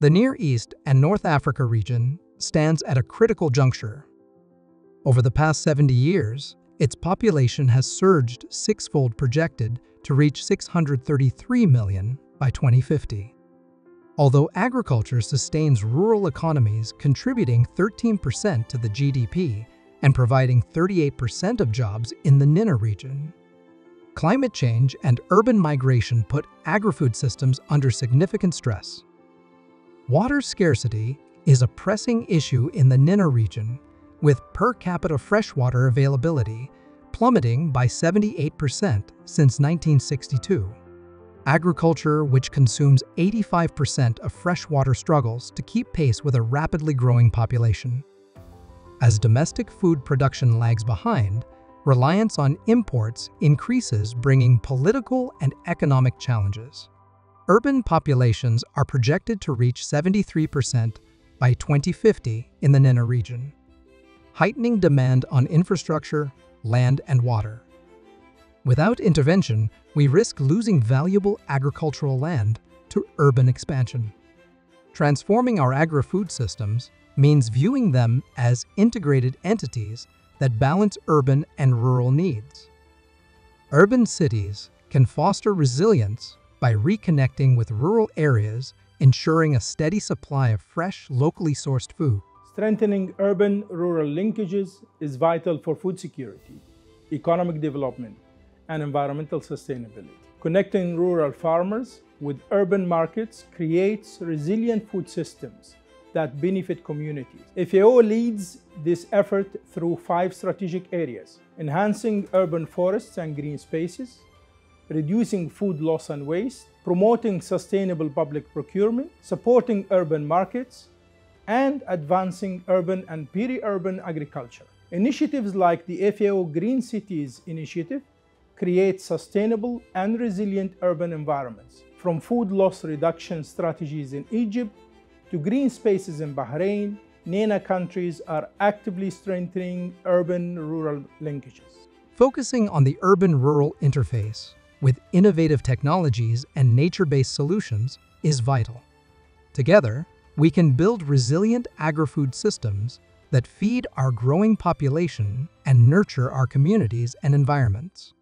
The Near East and North Africa region stands at a critical juncture. Over the past 70 years, its population has surged sixfold projected to reach 633 million by 2050. Although agriculture sustains rural economies contributing 13% to the GDP and providing 38% of jobs in the NENA region. Climate change and urban migration put agri-food systems under significant stress. Water scarcity is a pressing issue in the NENA region, with per capita freshwater availability plummeting by 78% since 1962. Agriculture, which consumes 85% of freshwater struggles to keep pace with a rapidly growing population. As domestic food production lags behind, reliance on imports increases bringing political and economic challenges. Urban populations are projected to reach 73% by 2050 in the NENA region, heightening demand on infrastructure, land, and water. Without intervention, we risk losing valuable agricultural land to urban expansion. Transforming our agri-food systems means viewing them as integrated entities that balance urban and rural needs. Urban cities can foster resilience by reconnecting with rural areas, ensuring a steady supply of fresh, locally sourced food. Strengthening urban-rural linkages is vital for food security, economic development, and environmental sustainability. Connecting rural farmers with urban markets creates resilient food systems that benefit communities. FAO leads this effort through five strategic areas, enhancing urban forests and green spaces, reducing food loss and waste, promoting sustainable public procurement, supporting urban markets, and advancing urban and peri-urban agriculture. Initiatives like the FAO Green Cities Initiative create sustainable and resilient urban environments, from food loss reduction strategies in Egypt to green spaces in Bahrain, NENA countries are actively strengthening urban-rural linkages. Focusing on the urban-rural interface with innovative technologies and nature-based solutions is vital. Together, we can build resilient agri-food systems that feed our growing population and nurture our communities and environments.